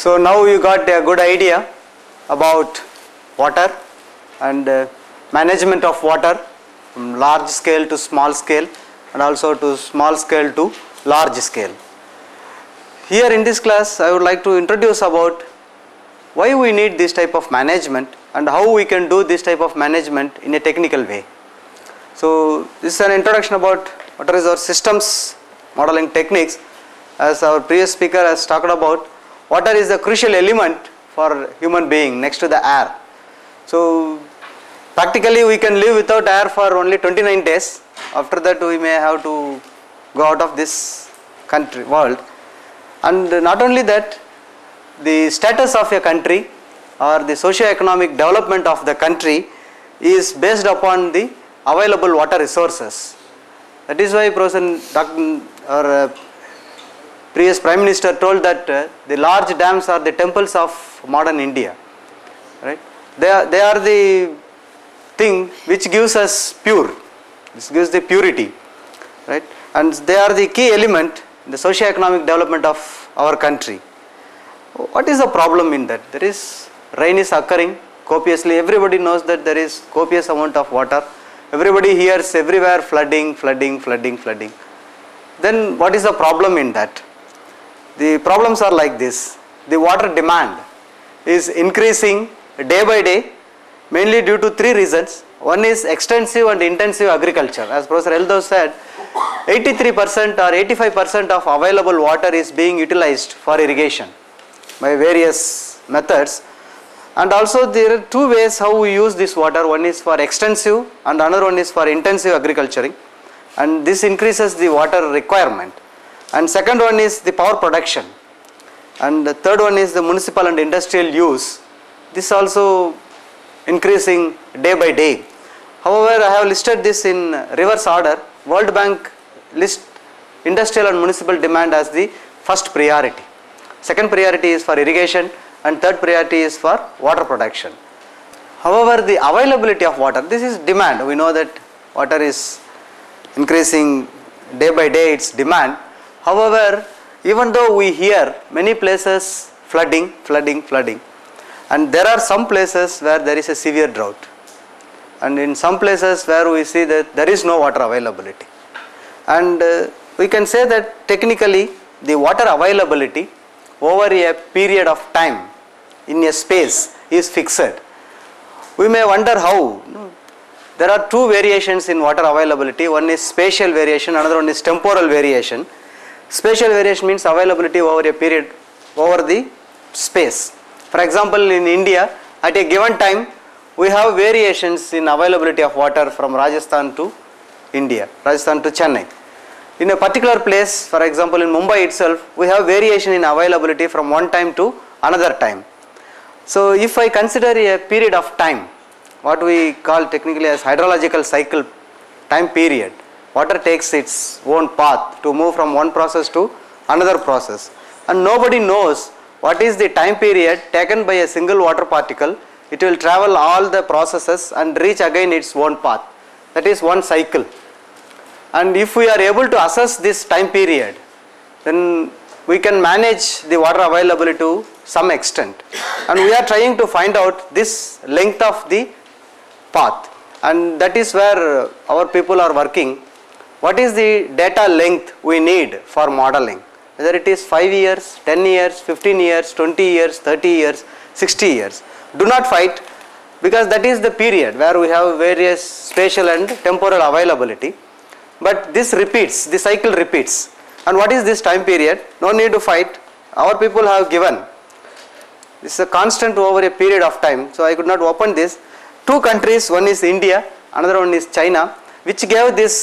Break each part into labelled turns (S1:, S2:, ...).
S1: So now you got a good idea about water and uh, management of water from large scale to small scale and also to small scale to large scale. Here in this class I would like to introduce about why we need this type of management and how we can do this type of management in a technical way. So this is an introduction about what is our systems modeling techniques as our previous speaker has talked about water is the crucial element for human being next to the air. So practically we can live without air for only 29 days after that we may have to go out of this country world and not only that the status of a country or the socio-economic development of the country is based upon the available water resources. That is why Professor Dr. or uh, previous Prime Minister told that uh, the large dams are the temples of modern India. Right? They are, they are the thing which gives us pure, this gives the purity. Right? And they are the key element in the socio-economic development of our country. What is the problem in that? There is rain is occurring copiously. Everybody knows that there is copious amount of water. Everybody hears everywhere flooding, flooding, flooding, flooding. Then what is the problem in that? The problems are like this. The water demand is increasing day by day mainly due to three reasons. One is extensive and intensive agriculture. As Professor Eldo said, 83% or 85% of available water is being utilized for irrigation by various methods and also there are two ways how we use this water one is for extensive and another one is for intensive agriculturing and this increases the water requirement and second one is the power production and the third one is the municipal and industrial use this also increasing day by day however i have listed this in reverse order world bank list industrial and municipal demand as the first priority second priority is for irrigation and third priority is for water production. However, the availability of water, this is demand. We know that water is increasing day by day its demand. However, even though we hear many places flooding, flooding, flooding and there are some places where there is a severe drought and in some places where we see that there is no water availability and uh, we can say that technically the water availability over a period of time in a space is fixed. We may wonder how. There are two variations in water availability. One is spatial variation, another one is temporal variation. Spatial variation means availability over a period over the space. For example, in India, at a given time, we have variations in availability of water from Rajasthan to India, Rajasthan to Chennai in a particular place for example in Mumbai itself we have variation in availability from one time to another time. So if I consider a period of time what we call technically as hydrological cycle time period water takes its own path to move from one process to another process. And nobody knows what is the time period taken by a single water particle. It will travel all the processes and reach again its own path. That is one cycle. And if we are able to assess this time period then we can manage the water availability to some extent. And we are trying to find out this length of the path. And that is where our people are working what is the data length we need for modeling? Whether it is 5 years 10 years 15 years 20 years 30 years 60 years. Do not fight because that is the period where we have various spatial and temporal availability. But this repeats the cycle repeats. And what is this time period? No need to fight. Our people have given. This is a constant over a period of time. So i could not open this. Two countries one is india another one is china which gave this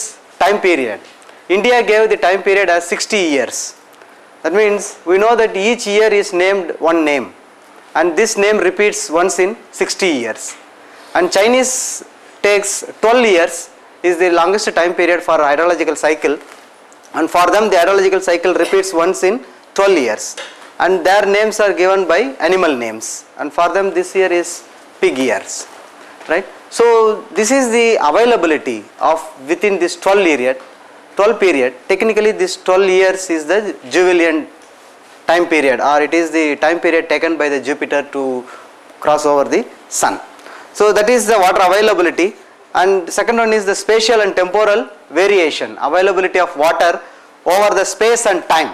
S1: time period. India gave the time period as 60 years. That means we know that each year is named one name. And this name repeats once in 60 years. And chinese takes 12 years is the longest time period for hydrological cycle. And for them the hydrological cycle repeats once in 12 years. And their names are given by animal names. And for them this year is pig years. Right so this is the availability of within this 12 period 12 period. Technically this 12 years is the julian time period or it is the time period taken by the Jupiter to cross over the sun. So that is the water availability. And second one is the spatial and temporal variation availability of water over the space and time.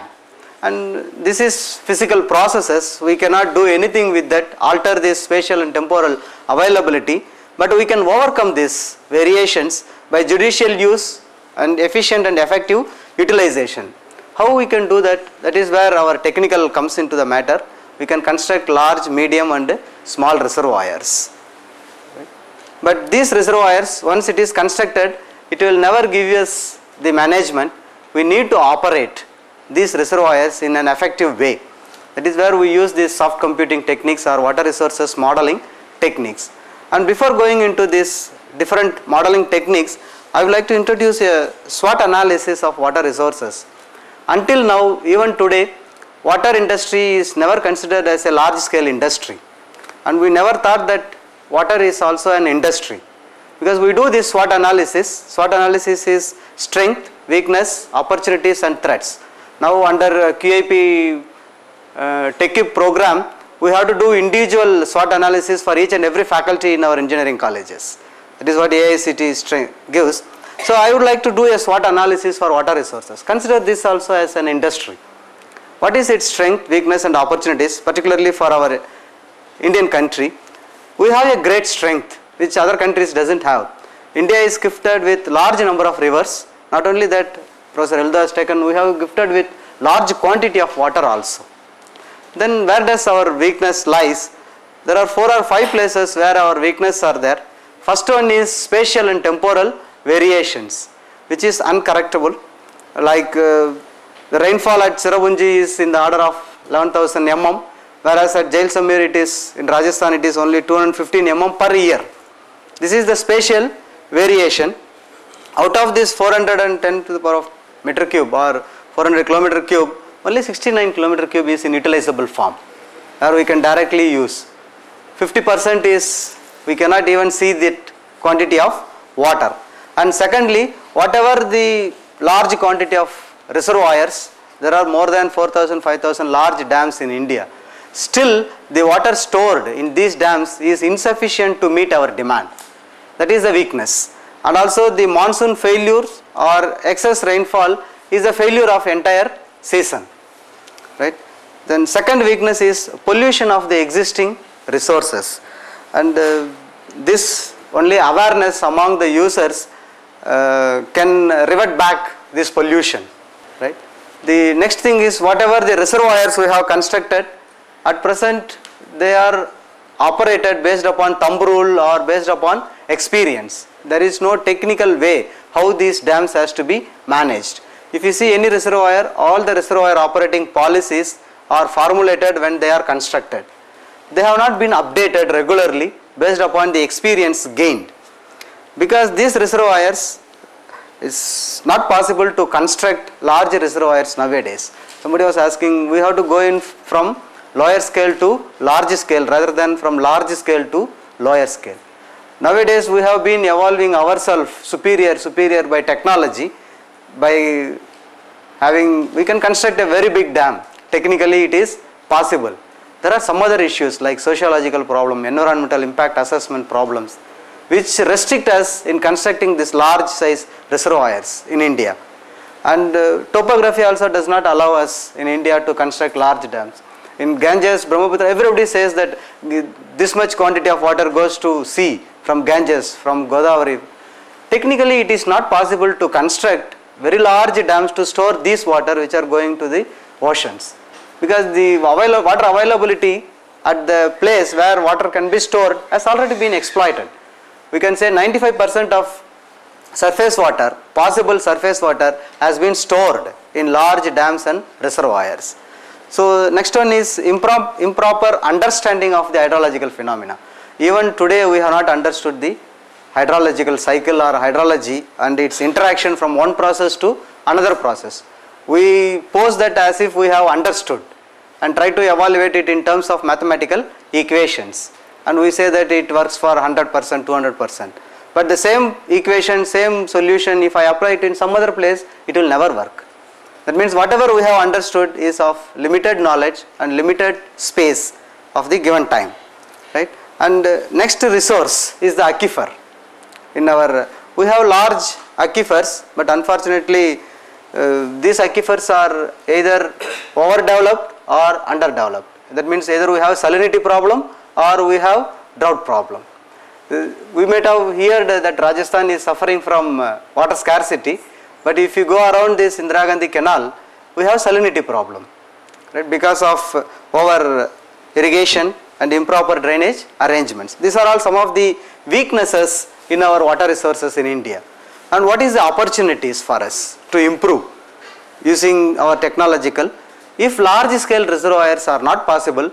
S1: And this is physical processes. We cannot do anything with that alter this spatial and temporal availability but we can overcome these variations by judicial use and efficient and effective utilization. How we can do that? That is where our technical comes into the matter. We can construct large, medium and small reservoirs. But these reservoirs once it is constructed it will never give us the management. We need to operate these reservoirs in an effective way. That is where we use these soft computing techniques or water resources modeling techniques. And before going into these different modeling techniques, I would like to introduce a SWOT analysis of water resources. Until now, even today, water industry is never considered as a large scale industry. And we never thought that water is also an industry. Because we do this SWOT analysis, SWOT analysis is strength, weakness, opportunities and threats. Now under uh, QIP uh, TEQIP program, we have to do individual SWOT analysis for each and every faculty in our engineering colleges. That is what AICT gives. So I would like to do a SWOT analysis for water resources. Consider this also as an industry. What is its strength, weakness and opportunities particularly for our Indian country? We have a great strength which other countries doesn't have. India is gifted with large number of rivers. Not only that Professor Elda has taken, we have gifted with large quantity of water also. Then where does our weakness lies? There are four or five places where our weakness are there. First one is spatial and temporal variations which is uncorrectable like uh, the rainfall at Cherrapunji is in the order of 11,000 mm whereas at Jaisalmer it is in Rajasthan it is only 215 mm per year. This is the spatial variation. Out of this 410 to the power of meter cube or 400 kilometer cube only 69 kilometer cube is in utilizable form where we can directly use. 50 percent is we cannot even see the quantity of water. And secondly whatever the large quantity of reservoirs there are more than 4000 5000 large dams in India. Still the water stored in these dams is insufficient to meet our demand. That is the weakness. And also the monsoon failures or excess rainfall is a failure of entire season right? Then second weakness is pollution of the existing resources. And uh, this only awareness among the users uh, can revert back this pollution right? The next thing is whatever the reservoirs we have constructed at present they are operated based upon thumb rule or based upon experience. There is no technical way how these dams has to be managed if you see any reservoir all the reservoir operating policies are formulated when they are constructed they have not been updated regularly based upon the experience gained. Because these reservoirs is not possible to construct large reservoirs nowadays. Somebody was asking we have to go in from lower scale to large scale rather than from large scale to lower scale. Nowadays we have been evolving ourselves superior superior by technology by having we can construct a very big dam technically it is possible there are some other issues like sociological problem, environmental impact assessment problems which restrict us in constructing this large size reservoirs in India. And uh, topography also does not allow us in India to construct large dams. In Ganges, Brahmaputra, everybody says that this much quantity of water goes to sea from Ganges, from Godavari. Technically, it is not possible to construct very large dams to store this water which are going to the oceans because the avail water availability at the place where water can be stored has already been exploited. We can say 95 percent of surface water, possible surface water has been stored in large dams and reservoirs. So next one is improper understanding of the hydrological phenomena. Even today we have not understood the hydrological cycle or hydrology and its interaction from one process to another process. We pose that as if we have understood and try to evaluate it in terms of mathematical equations and we say that it works for 100% 200% but the same equation same solution if I apply it in some other place it will never work That means whatever we have understood is of limited knowledge and limited space of the given time, right? And uh, next resource is the aquifer. In our, we have large aquifers, but unfortunately uh, these aquifers are either overdeveloped or underdeveloped. That means either we have salinity problem or we have drought problem. Uh, we might have heard that Rajasthan is suffering from uh, water scarcity, but if you go around this Indira Gandhi canal, we have salinity problem, right? Because of over irrigation and improper drainage arrangements. These are all some of the weaknesses in our water resources in India. And what is the opportunities for us to improve using our technological? If large scale reservoirs are not possible,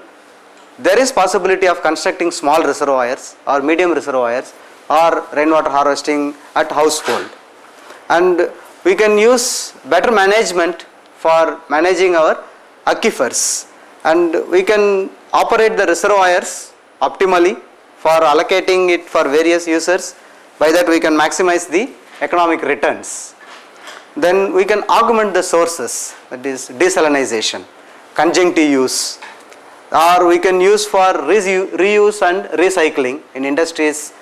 S1: there is possibility of constructing small reservoirs or medium reservoirs or rainwater harvesting at household. And we can use better management for managing our aquifers and we can operate the reservoirs optimally for allocating it for various users by that we can maximize the economic returns. Then we can augment the sources that is desalinization, conjunctive use or we can use for reuse and recycling in industries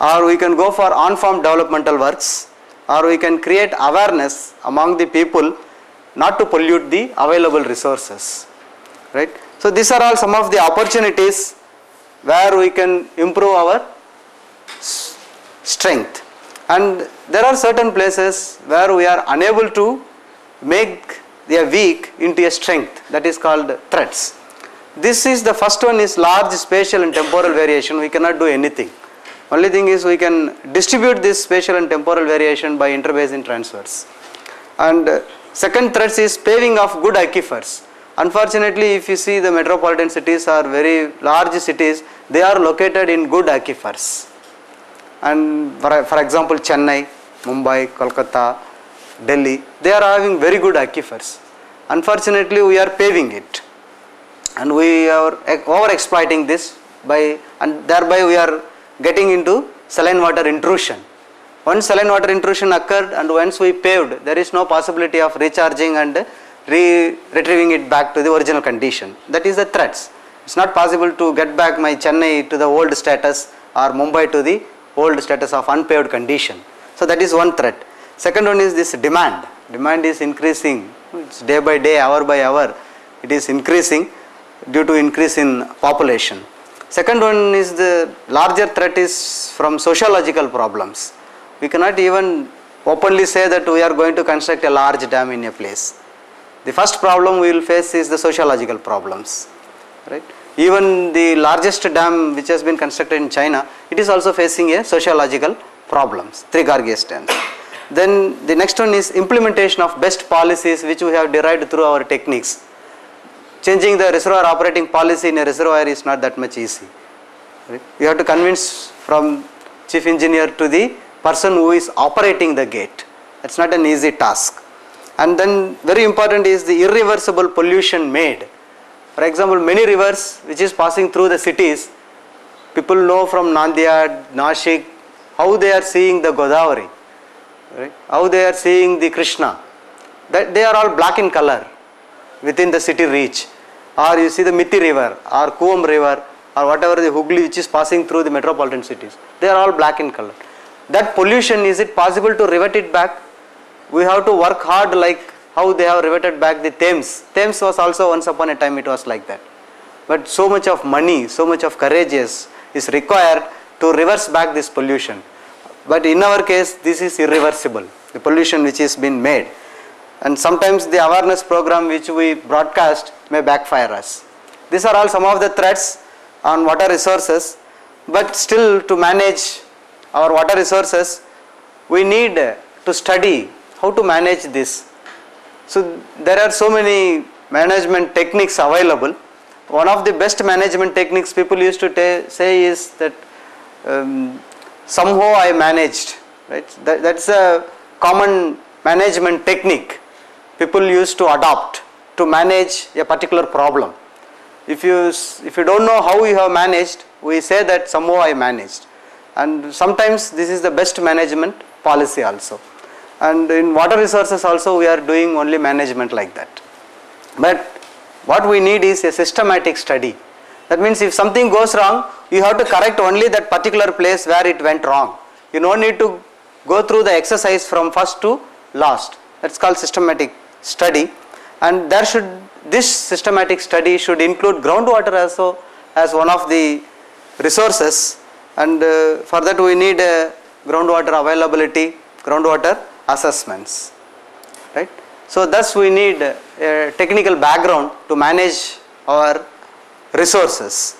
S1: or we can go for on-farm developmental works or we can create awareness among the people not to pollute the available resources right. So these are all some of the opportunities where we can improve our strength and there are certain places where we are unable to make a weak into a strength that is called threats. This is the first one is large spatial and temporal variation we cannot do anything. Only thing is we can distribute this spatial and temporal variation by interbasin transfers. And uh, second threat is paving of good aquifers. Unfortunately, if you see the metropolitan cities are very large cities, they are located in good aquifers. And for, for example, Chennai, Mumbai, Kolkata, Delhi, they are having very good aquifers. Unfortunately, we are paving it and we are over exploiting this by and thereby we are getting into saline water intrusion. Once saline water intrusion occurred and once we paved, there is no possibility of recharging and re retrieving it back to the original condition. That is the threats. It's not possible to get back my Chennai to the old status or Mumbai to the old status of unpaved condition. So that is one threat. Second one is this demand. Demand is increasing. It's day by day, hour by hour. It is increasing due to increase in population. Second one is the larger threat is from sociological problems. We cannot even openly say that we are going to construct a large dam in a place. The first problem we will face is the sociological problems, right. Even the largest dam which has been constructed in China, it is also facing a sociological problems, three Gorges dams. Then the next one is implementation of best policies which we have derived through our techniques changing the reservoir operating policy in a reservoir is not that much easy. You have to convince from chief engineer to the person who is operating the gate. It's not an easy task. And then very important is the irreversible pollution made. For example, many rivers which is passing through the cities, people know from Nanded, Nashik, how they are seeing the Godavari, right? how they are seeing the Krishna. That they are all black in color within the city reach or you see the Mithi river or Cooum river or whatever the Hooghly which is passing through the metropolitan cities. They are all black in color. That pollution, is it possible to revert it back? We have to work hard like how they have reverted back the Thames. Thames was also once upon a time it was like that. But so much of money, so much of courage is, required to reverse back this pollution. But in our case, this is irreversible, the pollution which is been made and sometimes the awareness program which we broadcast may backfire us. These are all some of the threats on water resources but still to manage our water resources we need to study how to manage this. So there are so many management techniques available. One of the best management techniques people used to say is that um, somehow I managed, right? That, that's a common management technique people used to adopt to manage a particular problem. If you, if you don't know how you have managed, we say that somehow I managed. And sometimes this is the best management policy also. And in water resources also we are doing only management like that. But what we need is a systematic study. That means if something goes wrong, you have to correct only that particular place where it went wrong. You don't need to go through the exercise from first to last. That's called systematic study. And there should this systematic study should include groundwater also as one of the resources. And uh, for that we need uh, groundwater availability, groundwater assessments, right. So thus we need a technical background to manage our resources.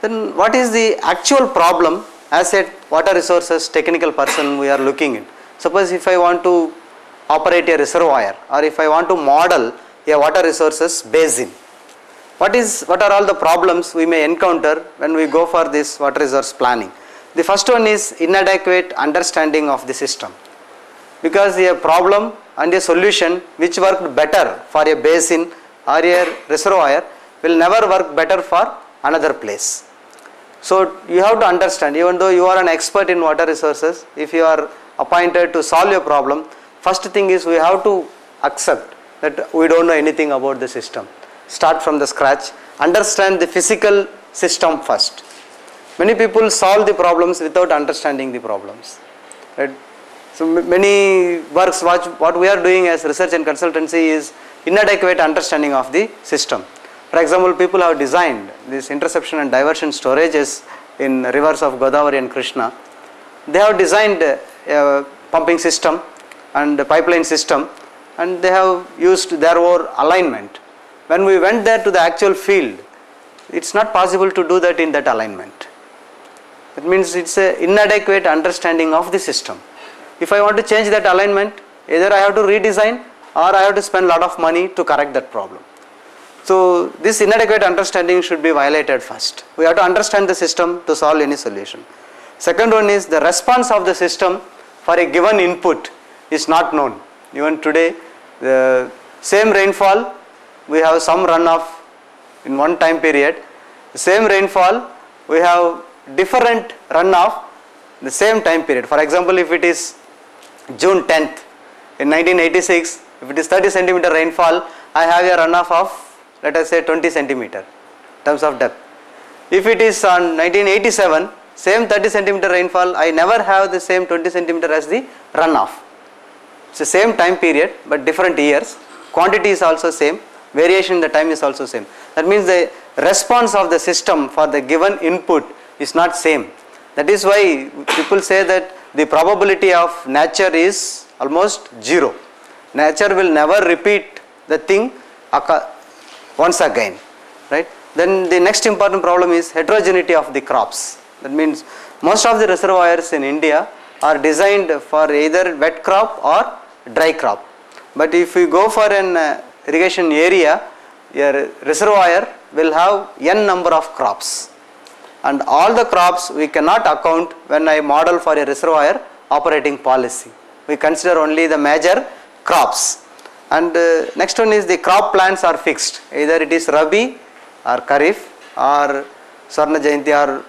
S1: Then what is the actual problem as a water resources technical person we are looking at. Suppose if I want to operate a reservoir or if I want to model a water resources basin. What is what are all the problems we may encounter when we go for this water resource planning? The first one is inadequate understanding of the system because a problem and a solution which worked better for a basin or a reservoir will never work better for another place. So you have to understand even though you are an expert in water resources if you are appointed to solve a problem first thing is we have to accept that we don't know anything about the system. Start from the scratch. Understand the physical system first. Many people solve the problems without understanding the problems. Right so many works what, we are doing as research and consultancy is inadequate understanding of the system for example, people have designed this interception and diversion storages in rivers of Godavari and Krishna. They have designed a pumping system and a pipeline system and they have used their own alignment. When we went there to the actual field, it is not possible to do that in that alignment. That means it is an inadequate understanding of the system. If I want to change that alignment, either I have to redesign or I have to spend a lot of money to correct that problem. So this inadequate understanding should be violated first. We have to understand the system to solve any solution. Second one is the response of the system for a given input is not known. Even today the same rainfall we have some runoff in one time period. The same rainfall we have different runoff in the same time period. For example, if it is June 10th in 1986, if it is 30 centimeter rainfall, I have a runoff of let us say 20 centimeter terms of depth. If it is on 1987 same 30 centimeter rainfall I never have the same 20 centimeter as the runoff. It's the same time period but different years quantity is also same variation in the time is also same. That means the response of the system for the given input is not same. That is why people say that the probability of nature is almost zero. Nature will never repeat the thing once again right? Then the next important problem is heterogeneity of the crops. That means most of the reservoirs in India are designed for either wet crop or dry crop. But if we go for an uh, irrigation area your reservoir will have n number of crops and all the crops we cannot account when I model for a reservoir operating policy we consider only the major crops and uh, next one is the crop plants are fixed either it is Rabi or Kharif or Swarna Jayanti or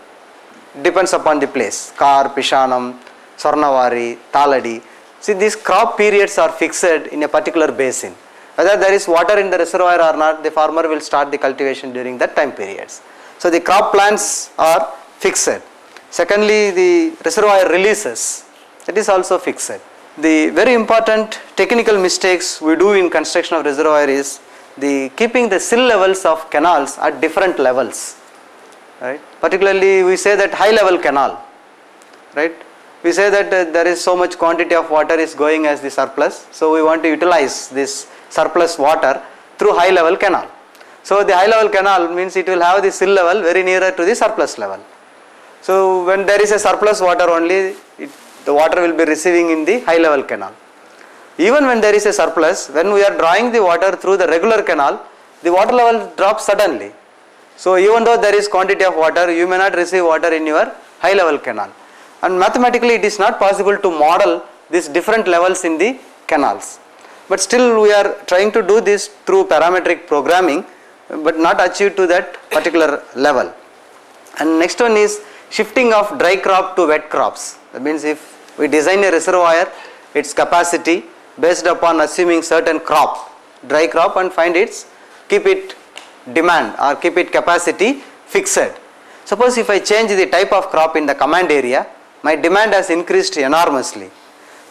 S1: depends upon the place Kar, Pishanam, Swarnavari, Taladi. See these crop periods are fixed in a particular basin. Whether there is water in the reservoir or not the farmer will start the cultivation during that time periods. So the crop plants are fixed. Secondly the reservoir releases that is also fixed. The very important technical mistakes we do in construction of reservoir is the keeping the sill levels of canals at different levels. Right? Particularly we say that high level canal. Right? We say that uh, there is so much quantity of water is going as the surplus. So we want to utilize this surplus water through high level canal. So the high level canal means it will have the sill level very nearer to the surplus level. So when there is a surplus water only it the water will be receiving in the high level canal. Even when there is a surplus, when we are drawing the water through the regular canal, the water level drops suddenly. So even though there is quantity of water, you may not receive water in your high level canal. And mathematically it is not possible to model these different levels in the canals. But still we are trying to do this through parametric programming but not achieved to that particular level. And next one is shifting of dry crop to wet crops. That means if we design a reservoir its capacity based upon assuming certain crop, dry crop and find its keep it demand or keep it capacity fixed. Suppose if I change the type of crop in the command area, my demand has increased enormously.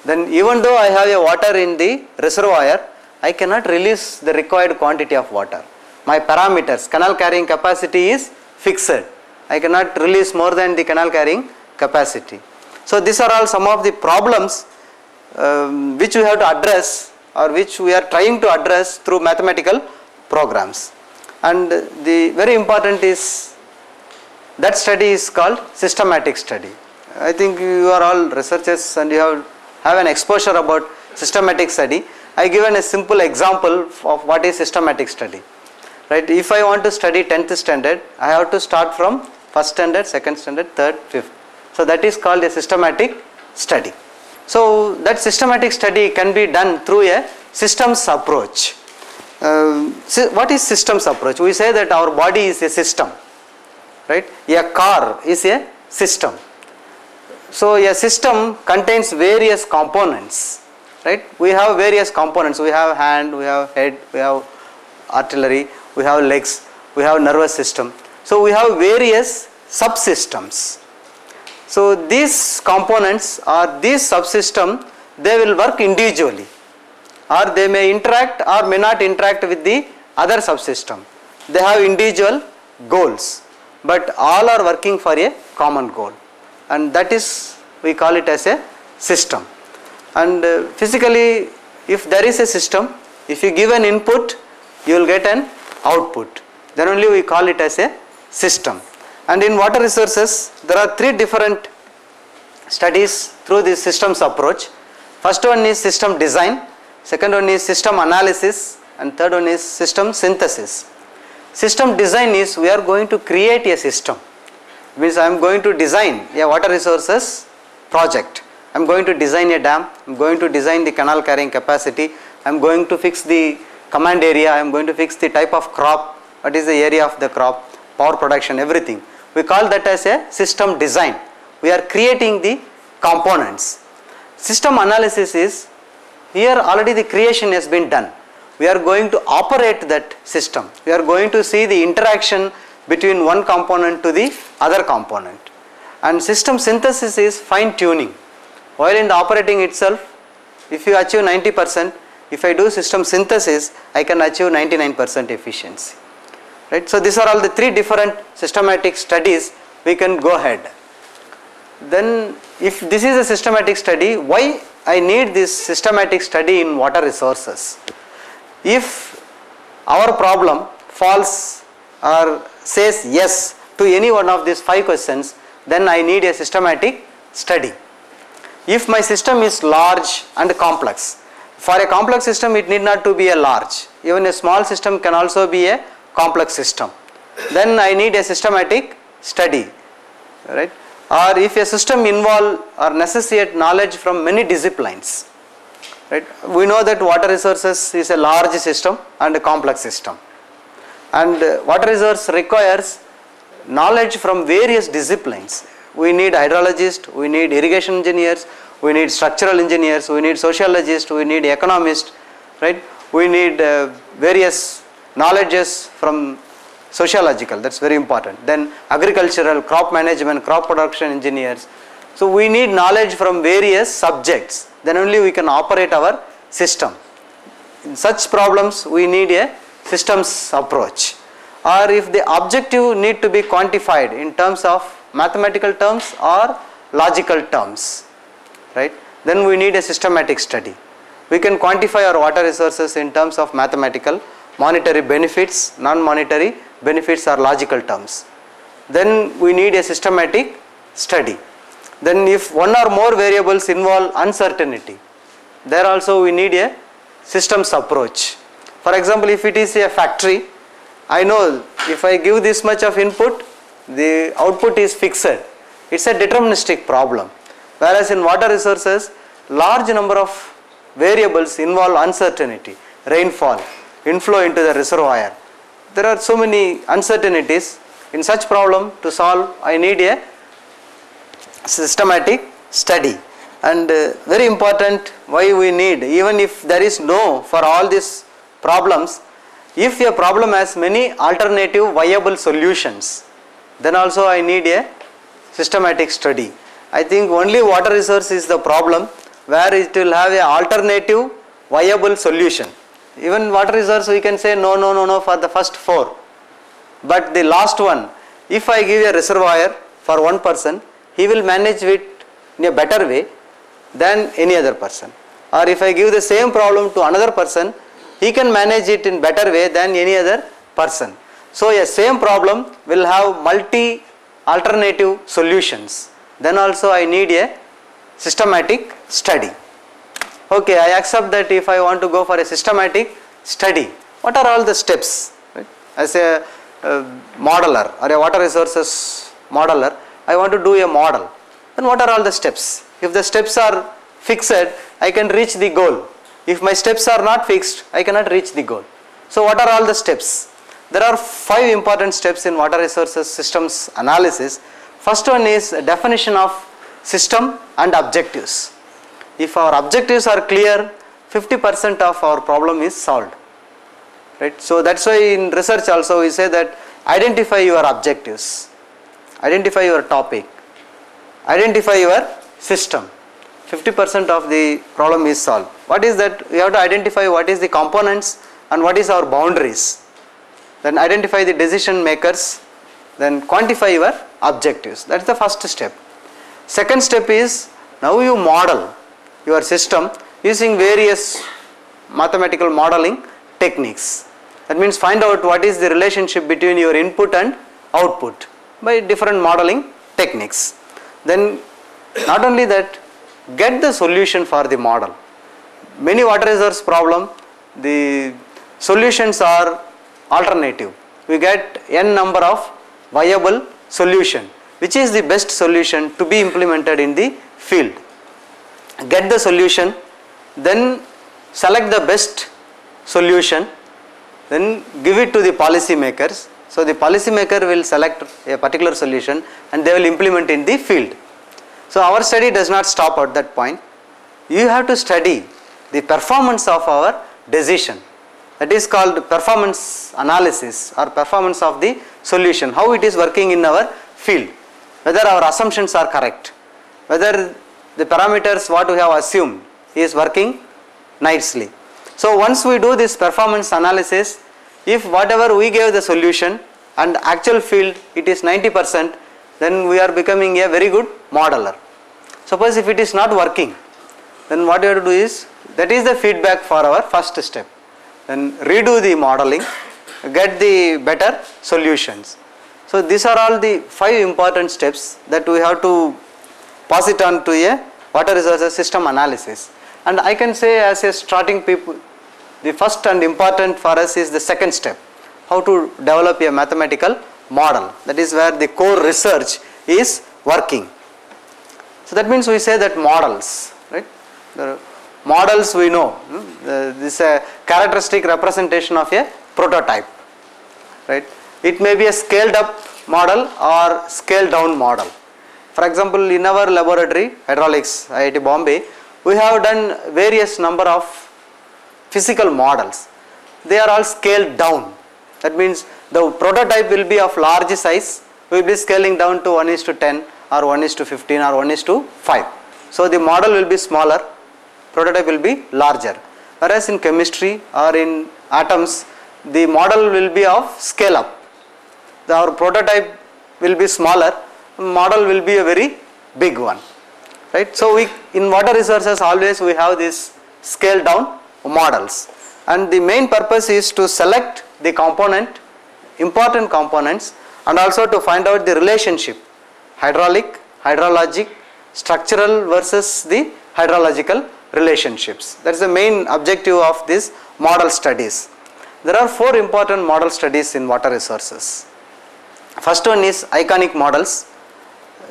S1: Then even though I have a water in the reservoir, I cannot release the required quantity of water. My parameters, canal carrying capacity is fixed. I cannot release more than the canal carrying capacity. So these are all some of the problems um, which we have to address or which we are trying to address through mathematical programs. And the very important is that study is called systematic study. I think you are all researchers and you have, have an exposure about systematic study. I given a simple example of what is systematic study. Right? If I want to study 10th standard, I have to start from first standard, second standard, third, fifth. So that is called a systematic study. So that systematic study can be done through a systems approach. Uh, what is systems approach? We say that our body is a system, right? A car is a system. So a system contains various components, right? We have various components. We have hand, we have head, we have artillery, we have legs, we have nervous system. So we have various subsystems. So these components or these subsystem, they will work individually or they may interact or may not interact with the other subsystem. They have individual goals, but all are working for a common goal and that is we call it as a system. And uh, physically if there is a system, if you give an input, you will get an output. Then only we call it as a system. And in water resources, there are three different studies through this systems approach. First one is system design, second one is system analysis and third one is system synthesis. System design is we are going to create a system means I am going to design a water resources project. I am going to design a dam, I am going to design the canal carrying capacity, I am going to fix the command area, I am going to fix the type of crop, what is the area of the crop, power production, everything. We call that as a system design. We are creating the components. System analysis is here already the creation has been done. We are going to operate that system. We are going to see the interaction between one component to the other component. And system synthesis is fine tuning. While in the operating itself, if you achieve 90 percent, if I do system synthesis, I can achieve 99 percent efficiency. Right. So, these are all the three different systematic studies we can go ahead. Then if this is a systematic study, why I need this systematic study in water resources? If our problem falls or says yes to any one of these five questions, then I need a systematic study. If my system is large and complex, for a complex system it need not to be a large, even a small system can also be a complex system. Then I need a systematic study, right? Or if a system involve or necessitate knowledge from many disciplines, right? We know that water resources is a large system and a complex system and water resource requires knowledge from various disciplines. We need hydrologists, we need irrigation engineers, we need structural engineers, we need sociologists, we need economists, right? We need uh, various knowledges from sociological, that's very important. Then agricultural, crop management, crop production engineers. So we need knowledge from various subjects, then only we can operate our system. In such problems we need a systems approach or if the objective need to be quantified in terms of mathematical terms or logical terms right? Then we need a systematic study. We can quantify our water resources in terms of mathematical monetary benefits non monetary benefits or logical terms. Then we need a systematic study. Then if one or more variables involve uncertainty there also we need a systems approach. For example, if it is a factory, I know if I give this much of input, the output is fixed. It's a deterministic problem. Whereas in water resources, large number of variables involve uncertainty, rainfall, inflow into the reservoir. There are so many uncertainties. In such problem to solve, I need a systematic study. and uh, very important why we need even if there is no for all these problems if a problem has many alternative viable solutions then also I need a systematic study. I think only water resource is the problem where it will have a alternative viable solution. Even water resource we can say no no no no for the first four but the last one if I give a reservoir for one person he will manage it in a better way than any other person or if I give the same problem to another person he can manage it in better way than any other person. So a same problem will have multi alternative solutions then also I need a systematic study. Okay, I accept that if I want to go for a systematic study, what are all the steps? Right? As a uh, modeler or a water resources modeler, I want to do a model. Then what are all the steps? If the steps are fixed, I can reach the goal. If my steps are not fixed, I cannot reach the goal. So what are all the steps? There are five important steps in water resources systems analysis. First one is definition of system and objectives. If our objectives are clear, 50% of our problem is solved. Right? So that's why in research also we say that identify your objectives, identify your topic, identify your system. 50% of the problem is solved. What is that? We have to identify what is the components and what is our boundaries. Then identify the decision makers, then quantify your objectives. That's the first step. Second step is now you model your system using various mathematical modeling techniques. That means find out what is the relationship between your input and output by different modeling techniques. Then not only that get the solution for the model. Many water resource problem the solutions are alternative. We get n number of viable solution which is the best solution to be implemented in the field. Get the solution then select the best solution then give it to the policy makers. So the policy maker will select a particular solution and they will implement in the field. So our study does not stop at that point. You have to study the performance of our decision that is called performance analysis or performance of the solution how it is working in our field whether our assumptions are correct whether the parameters what we have assumed is working nicely. So once we do this performance analysis if whatever we gave the solution and actual field it is 90 percent then we are becoming a very good modeler. Suppose if it is not working then what you have to do is that is the feedback for our first step then redo the modeling get the better solutions. So these are all the five important steps that we have to pass it on to a water resources system analysis and I can say as a starting people the first and important for us is the second step how to develop a mathematical model that is where the core research is working. So that means we say that models right the models we know. Uh, this is a characteristic representation of a prototype right? It may be a scaled up model or scaled down model. For example in our laboratory hydraulics IIT Bombay we have done various number of physical models. They are all scaled down. That means the prototype will be of large size we will be scaling down to 1 is to 10 or 1 is to 15 or 1 is to 5 so the model will be smaller prototype will be larger. Whereas in chemistry or in atoms the model will be of scale up. The, our prototype will be smaller model will be a very big one. Right? So we in water resources always we have this scale down models. And the main purpose is to select the component important components and also to find out the relationship hydraulic hydrologic structural versus the hydrological relationships. That is the main objective of this model studies. There are four important model studies in water resources. First one is iconic models.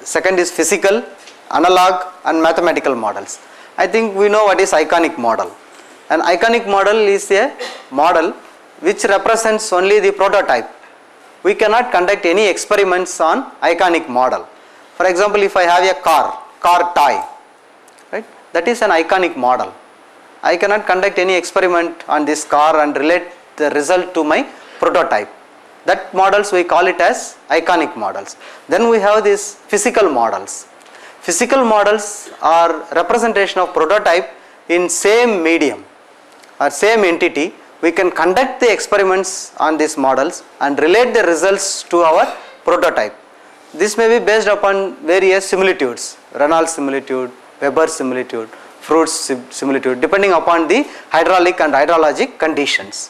S1: Second is physical analog and mathematical models. I think we know what is iconic model. An iconic model is a model which represents only the prototype. We cannot conduct any experiments on iconic model. For example, if I have a car, car right that is an iconic model. I cannot conduct any experiment on this car and relate the result to my prototype. That models we call it as iconic models. Then we have these physical models. Physical models are representation of prototype in same medium or same entity. We can conduct the experiments on these models and relate the results to our prototype. This may be based upon various similitudes Reynolds similitude Weber similitude Froude's similitude depending upon the hydraulic and hydrologic conditions.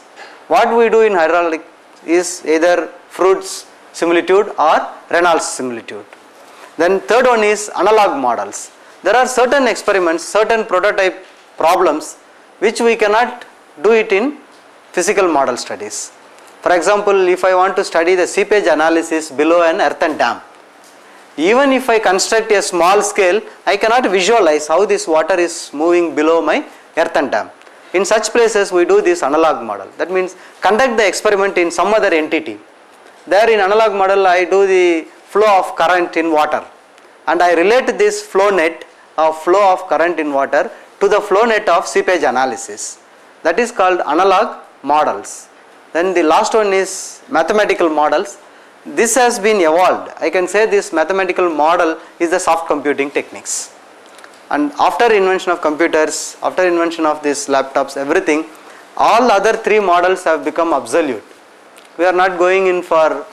S1: What we do in hydraulic is either Froude's similitude or Reynolds similitude. Then third one is analog models. There are certain experiments certain prototype problems which we cannot do it in physical model studies. For example if I want to study the seepage analysis below an earthen dam even if I construct a small scale I cannot visualize how this water is moving below my earthen dam. In such places we do this analog model. That means conduct the experiment in some other entity. There in analog model I do the flow of current in water. And I relate this flow net of flow of current in water to the flow net of seepage analysis. That is called analog models. Then the last one is mathematical models this has been evolved. I can say this mathematical model is the soft computing techniques. And after invention of computers after invention of these laptops everything all other three models have become obsolete. We are not going in for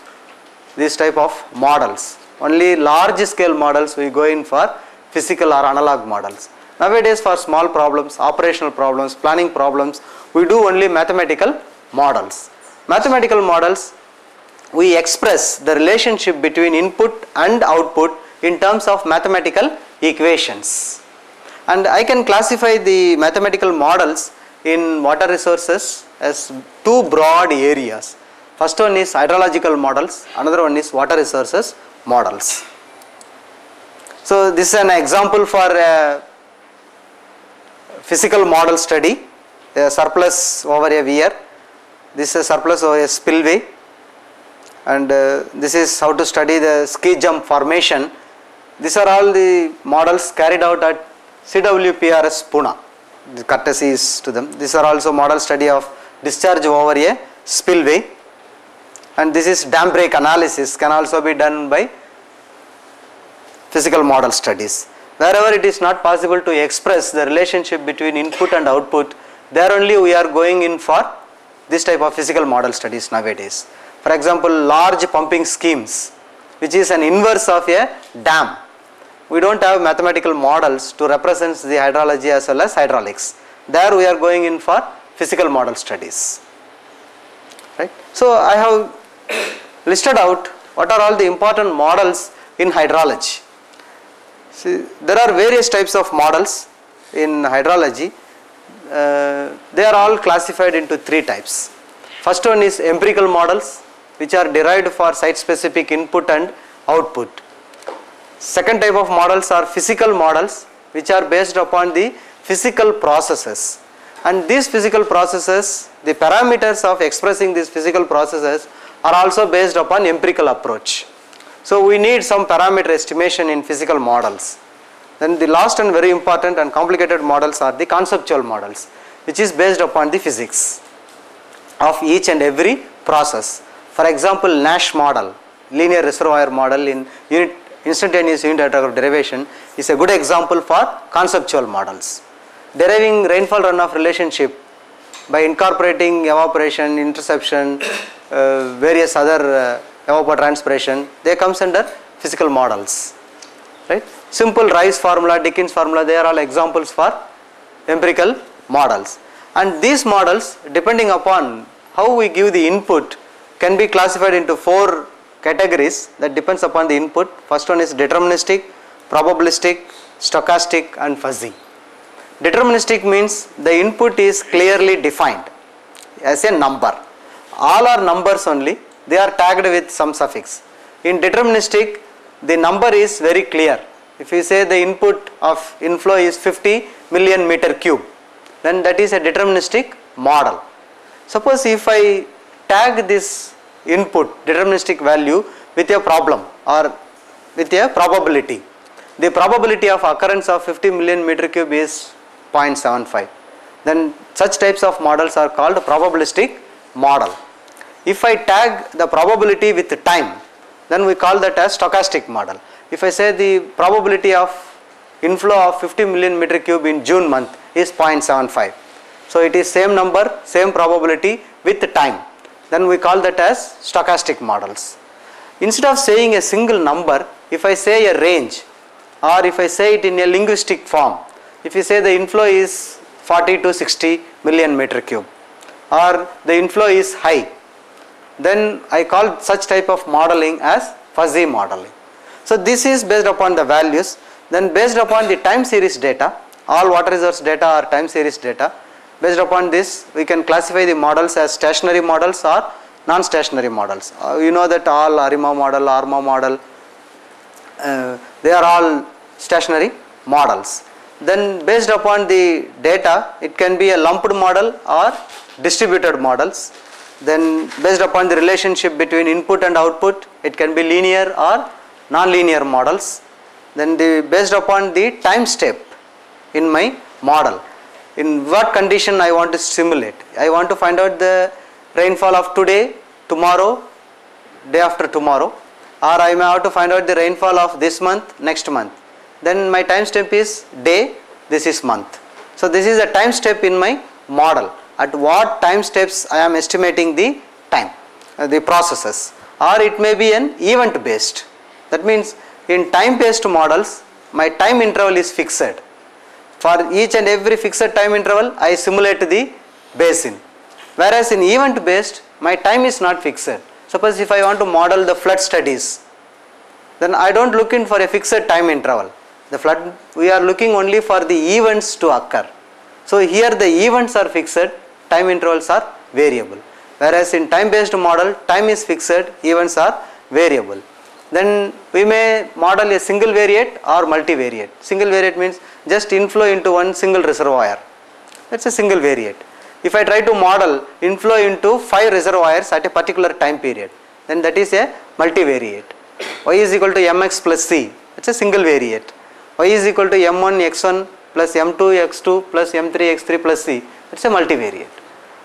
S1: this type of models. Only large scale models we go in for physical or analog models. Nowadays for small problems operational problems planning problems we do only mathematical models. Mathematical models we express the relationship between input and output in terms of mathematical equations. And I can classify the mathematical models in water resources as two broad areas. First one is hydrological models another one is water resources models. So this is an example for a physical model study a surplus over a weir this is a surplus over a spillway and uh, this is how to study the ski jump formation. These are all the models carried out at CWPRS Pune. The courtesies to them. These are also model study of discharge over a spillway. And this is dam break analysis can also be done by physical model studies. Wherever it is not possible to express the relationship between input and output there only we are going in for this type of physical model studies nowadays for example large pumping schemes which is an inverse of a dam. We do not have mathematical models to represent the hydrology as well as hydraulics. There we are going in for physical model studies. Right? So i have listed out what are all the important models in hydrology. See, there are various types of models in hydrology. Uh, they are all classified into three types. First one is empirical models which are derived for site specific input and output. Second type of models are physical models which are based upon the physical processes and these physical processes the parameters of expressing these physical processes are also based upon empirical approach. So we need some parameter estimation in physical models. Then the last and very important and complicated models are the conceptual models which is based upon the physics of each and every process. For example, Nash model, linear reservoir model in unit instantaneous unit hydrograph derivation is a good example for conceptual models. Deriving rainfall runoff relationship by incorporating evaporation, interception, uh, various other uh, evapotranspiration, they comes under physical models, right. Simple Ryves formula, Dickens formula, they are all examples for empirical models. And these models depending upon how we give the input can be classified into four categories that depends upon the input. First one is deterministic, probabilistic, stochastic and fuzzy. Deterministic means the input is clearly defined as a number. All are numbers only, they are tagged with some suffix. In deterministic, the number is very clear. If you say the input of inflow is 50 million meter cube, then that is a deterministic model. Suppose if I tag this input deterministic value with a problem or with a probability, the probability of occurrence of 50 million meter cube is 0.75 then such types of models are called probabilistic model. If I tag the probability with time then we call that as stochastic model. If I say the probability of inflow of 50 million meter cube in June month is 0.75. So it is same number, same probability with time. Then we call that as stochastic models. Instead of saying a single number, if I say a range or if I say it in a linguistic form, if you say the inflow is 40 to 60 million meter cube or the inflow is high, then I call such type of modeling as fuzzy modeling. So this is based upon the values then based upon the time series data all water resource data are time series data based upon this we can classify the models as stationary models or non-stationary models. Uh, you know that all ARIMA model, ARMA model uh, they are all stationary models. Then based upon the data it can be a lumped model or distributed models then based upon the relationship between input and output it can be linear or non-linear models then the based upon the time step in my model in what condition I want to simulate I want to find out the rainfall of today tomorrow day after tomorrow or I may have to find out the rainfall of this month next month then my time step is day this is month so this is a time step in my model at what time steps I am estimating the time, uh, the processes or it may be an event based. That means in time based models my time interval is fixed. For each and every fixed time interval I simulate the basin. Whereas in event based my time is not fixed. Suppose if I want to model the flood studies then I don't look in for a fixed time interval. The flood we are looking only for the events to occur. So here the events are fixed time intervals are variable whereas in time based model time is fixed events are variable then we may model a single variate or multivariate single variate means just inflow into one single reservoir. That's a single variate. If i try to model inflow into five reservoirs at a particular time period then that is a multivariate. Y is equal to mx plus c. It's a single variate. Y is equal to m1 x1 plus m2 x2 plus m3 x3 plus c. It's a multivariate.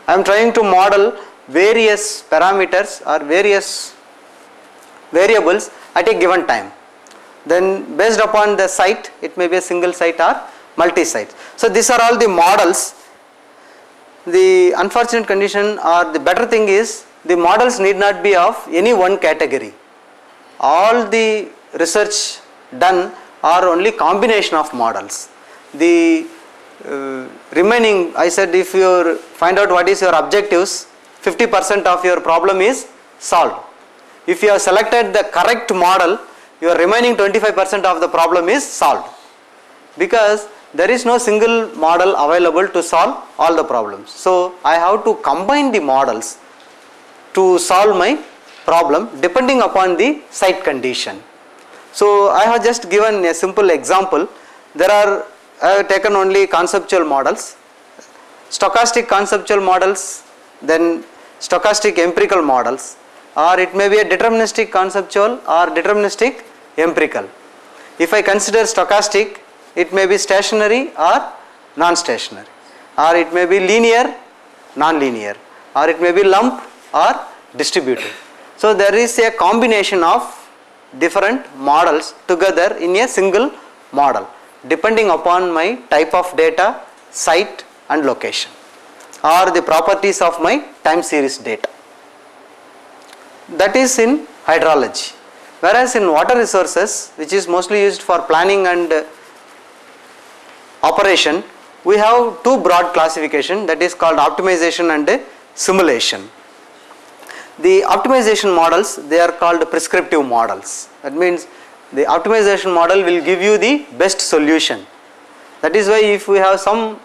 S1: I am trying to model various parameters or various variables at a given time. Then based upon the site it may be a single site or multi-site. So these are all the models. The unfortunate condition or the better thing is the models need not be of any one category. All the research done are only combination of models. The uh, remaining I said if you find out what is your objectives 50% of your problem is solved. If you have selected the correct model your remaining 25% of the problem is solved because there is no single model available to solve all the problems. So I have to combine the models to solve my problem depending upon the site condition. So I have just given a simple example. There are I have taken only conceptual models, stochastic conceptual models, then stochastic empirical models or it may be a deterministic conceptual or deterministic empirical. If I consider stochastic, it may be stationary or non-stationary or it may be linear, non-linear or it may be lump or distributed. So there is a combination of different models together in a single model depending upon my type of data, site and location or the properties of my time series data. That is in hydrology. Whereas in water resources which is mostly used for planning and uh, operation, we have two broad classification that is called optimization and simulation. The optimization models they are called prescriptive models. That means the optimization model will give you the best solution. That is why if we have some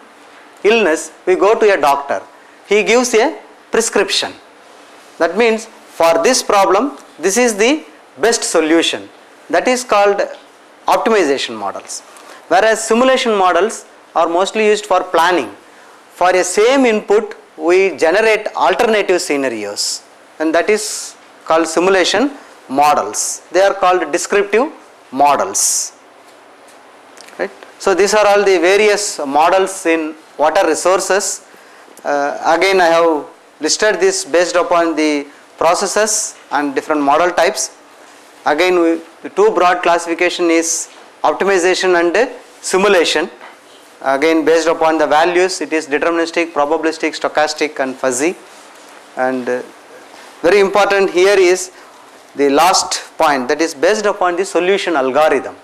S1: illness, we go to a doctor. He gives a prescription. That means for this problem, this is the best solution. That is called optimization models. Whereas simulation models are mostly used for planning. For a same input, we generate alternative scenarios and that is called simulation models. They are called descriptive models. right So these are all the various models in water resources. Uh, again I have listed this based upon the processes and different model types. Again we, the two broad classification is optimization and simulation. Again based upon the values it is deterministic, probabilistic, stochastic and fuzzy. And uh, very important here is the last point that is based upon the solution algorithm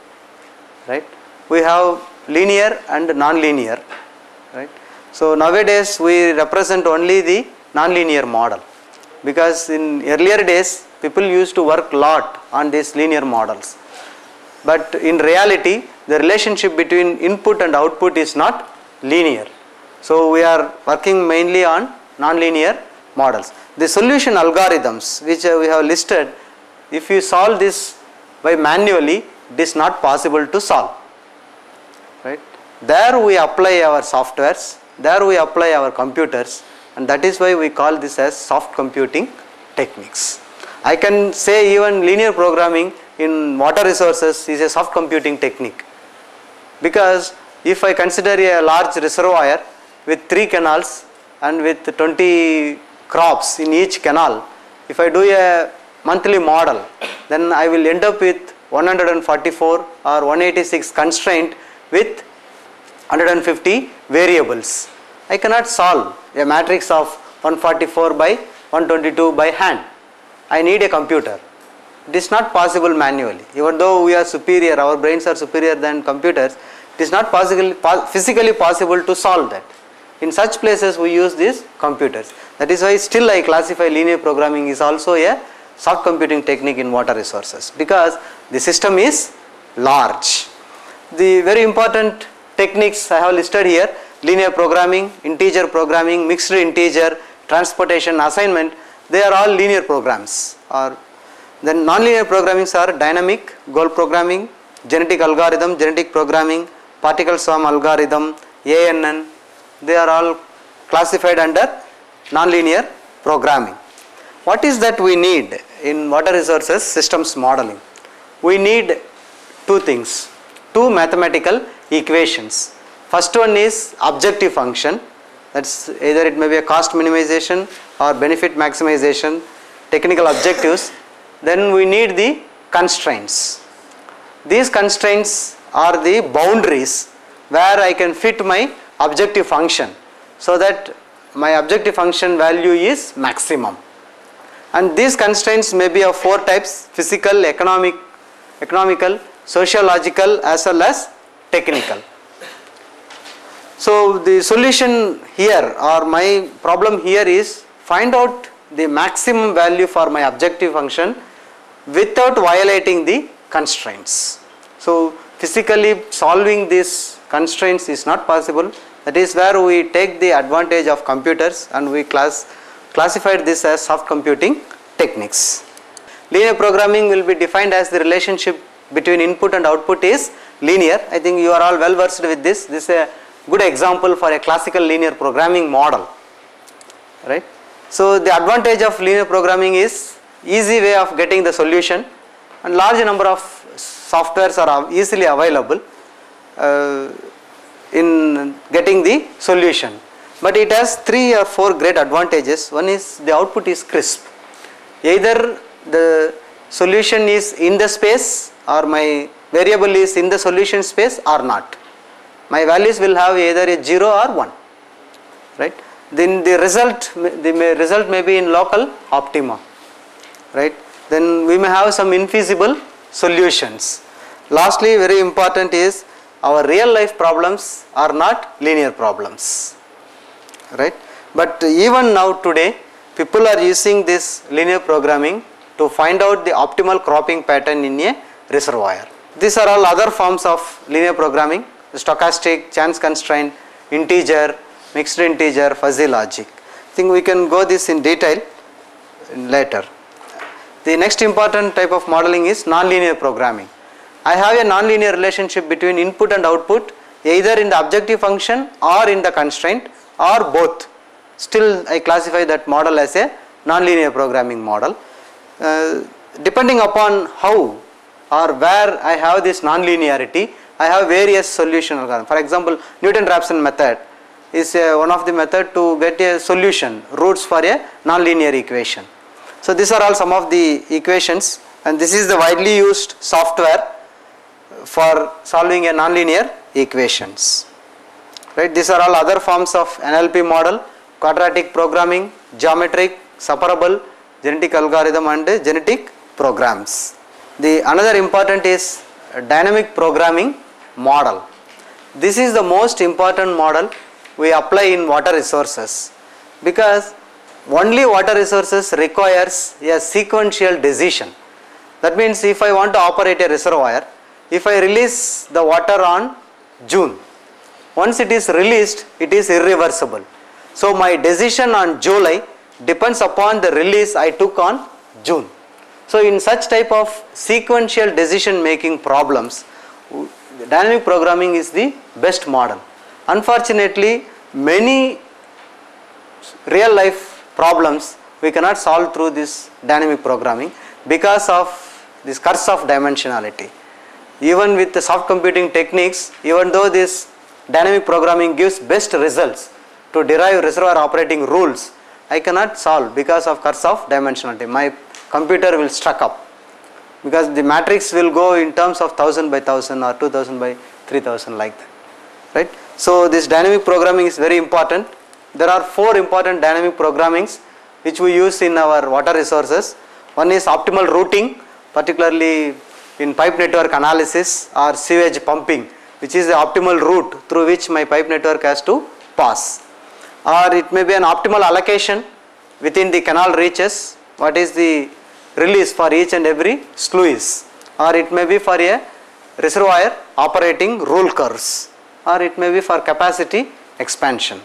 S1: right we have linear and non-linear right so nowadays we represent only the non-linear model because in earlier days people used to work lot on these linear models. But in reality the relationship between input and output is not linear. So we are working mainly on non-linear models. The solution algorithms which uh, we have listed if you solve this by manually it is not possible to solve. Right? There we apply our softwares there we apply our computers and that is why we call this as soft computing techniques i can say even linear programming in water resources is a soft computing technique because if i consider a large reservoir with 3 canals and with 20 crops in each canal if i do a monthly model then i will end up with 144 or 186 constraint with 150 variables. I cannot solve a matrix of 144 by 122 by hand. I need a computer. It is not possible manually. Even though we are superior, our brains are superior than computers, it is not possible, physically possible to solve that. In such places we use these computers. That is why still I classify linear programming is also a soft computing technique in water resources because the system is large. The very important techniques I have listed here linear programming, integer programming, mixed integer, transportation, assignment they are all linear programs or then non-linear programmings are dynamic, goal programming, genetic algorithm, genetic programming, particle swarm algorithm, ANN they are all classified under non-linear programming. What is that we need in water resources systems modeling? We need two things, two mathematical equations. First one is objective function that's either it may be a cost minimization or benefit maximization, technical objectives. Then we need the constraints. These constraints are the boundaries where I can fit my objective function so that my objective function value is maximum and these constraints may be of four types physical, economic, economical, sociological as well as technical. So the solution here or my problem here is find out the maximum value for my objective function without violating the constraints. So physically solving these constraints is not possible that is where we take the advantage of computers and we class classified this as soft computing techniques. Linear programming will be defined as the relationship between input and output is linear. I think you are all well versed with this. This is a good example for a classical linear programming model, right. So the advantage of linear programming is easy way of getting the solution and large number of softwares are easily available uh, in getting the solution. But it has three or four great advantages. One is the output is crisp. Either the solution is in the space or my variable is in the solution space or not. My values will have either a 0 or 1, right. Then the result, the result may be in local optima, right. Then we may have some infeasible solutions. Lastly, very important is our real life problems are not linear problems, right. But even now today, people are using this linear programming to find out the optimal cropping pattern in a reservoir. These are all other forms of linear programming, stochastic, chance constraint, integer, mixed integer, fuzzy logic. I think we can go this in detail later. The next important type of modeling is nonlinear programming. I have a nonlinear relationship between input and output either in the objective function or in the constraint or both. Still I classify that model as a nonlinear programming model. Uh, depending upon how or where I have this nonlinearity, I have various solution algorithm. For example, Newton-Raphson method is uh, one of the method to get a solution roots for a nonlinear equation. So these are all some of the equations and this is the widely used software for solving a nonlinear equations. Right, these are all other forms of NLP model, quadratic programming, geometric, separable, genetic algorithm and genetic programs. The another important is dynamic programming model. This is the most important model we apply in water resources because only water resources requires a sequential decision. That means if I want to operate a reservoir, if I release the water on June, once it is released, it is irreversible. So my decision on July depends upon the release I took on June. So in such type of sequential decision making problems, dynamic programming is the best model. Unfortunately, many real life problems we cannot solve through this dynamic programming because of this curse of dimensionality. Even with the soft computing techniques, even though this dynamic programming gives best results to derive reservoir operating rules, I cannot solve because of curse of dimensionality. My computer will struck up because the matrix will go in terms of 1000 by 1000 or 2000 by 3000 like that. Right? So this dynamic programming is very important. There are four important dynamic programmings which we use in our water resources. One is optimal routing, particularly in pipe network analysis or sewage pumping, which is the optimal route through which my pipe network has to pass. Or it may be an optimal allocation within the canal reaches, what is the release for each and every sluice, or it may be for a reservoir operating rule curves, or it may be for capacity expansion.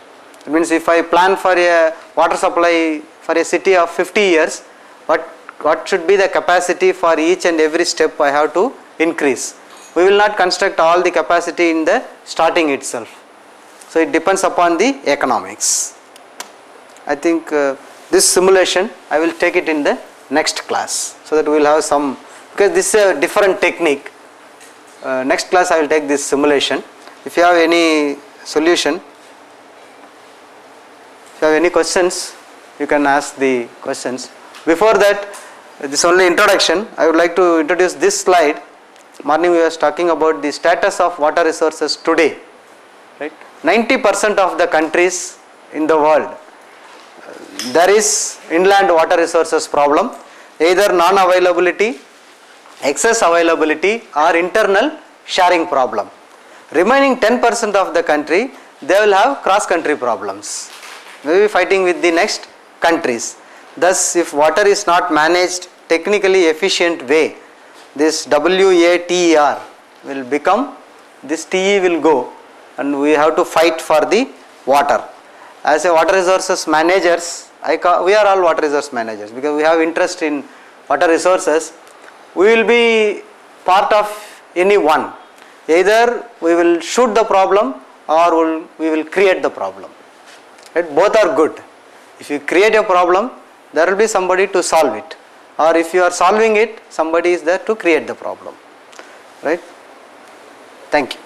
S1: It means if I plan for a water supply for a city of 50 years, what, what should be the capacity for each and every step I have to increase. We will not construct all the capacity in the starting itself. So it depends upon the economics. I think uh, this simulation I will take it in the next class so that we will have some because this is a different technique. Uh, next class I will take this simulation. If you have any solution, if you have any questions, you can ask the questions. Before that, this only introduction, I would like to introduce this slide. Morning we was talking about the status of water resources today. Right? 90% of the countries in the world, there is inland water resources problem, either non-availability, excess availability or internal sharing problem. Remaining 10% of the country, they will have cross-country problems maybe fighting with the next countries. Thus, if water is not managed technically efficient way, this WATER will become, this TE will go and we have to fight for the water. As a water resources managers, we are all water resource managers because we have interest in water resources. We will be part of any one. Either we will shoot the problem or we'll, we will create the problem. Right? Both are good. If you create a problem there will be somebody to solve it. Or if you are solving it somebody is there to create the problem. Right? Thank you